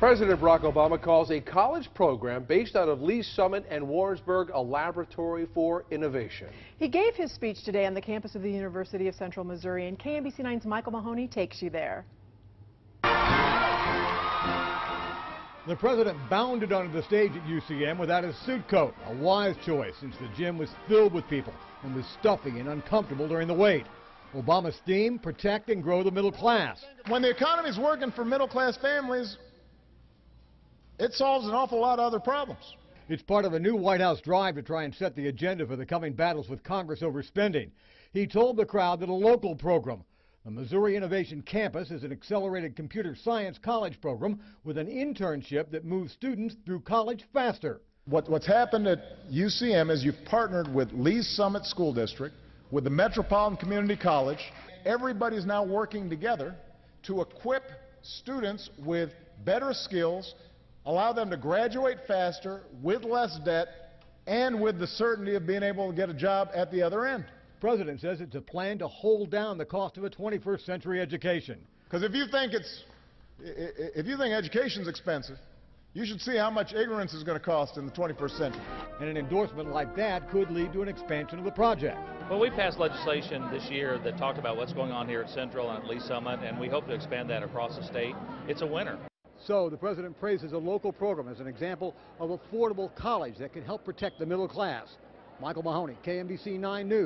President Barack Obama calls a college program based out of Lee's Summit and Warrensburg a laboratory for innovation. He gave his speech today on the campus of the University of Central Missouri, and KMBC 9's Michael Mahoney takes you there. The president bounded onto the stage at UCM without his suit coat, a wise choice since the gym was filled with people and was stuffy and uncomfortable during the wait. Obama's theme, protect and grow the middle class. When the economy's working for middle class families, it solves an awful lot of other problems. It's part of a new White House drive to try and set the agenda for the coming battles with Congress over spending. He told the crowd that a local program, the Missouri Innovation Campus, is an accelerated computer science college program with an internship that moves students through college faster. What, what's happened at UCM is you've partnered with Lee's Summit School District, with the Metropolitan Community College. Everybody's now working together to equip students with better skills, allow them to graduate faster, with less debt, and with the certainty of being able to get a job at the other end. The President says it's a plan to hold down the cost of a 21st century education. Because if you think it's, i- i- if you think education's expensive, you should see how much ignorance is going to cost in the 21st century. And an endorsement like that could lead to an expansion of the project. Well, we passed legislation this year that talked about what's going on here at Central and at Lee Summit, and we hope to expand that across the state. It's a winner. So the president praises a local program as an example of affordable college that can help protect the middle class. Michael Mahoney, KMBC 9 News.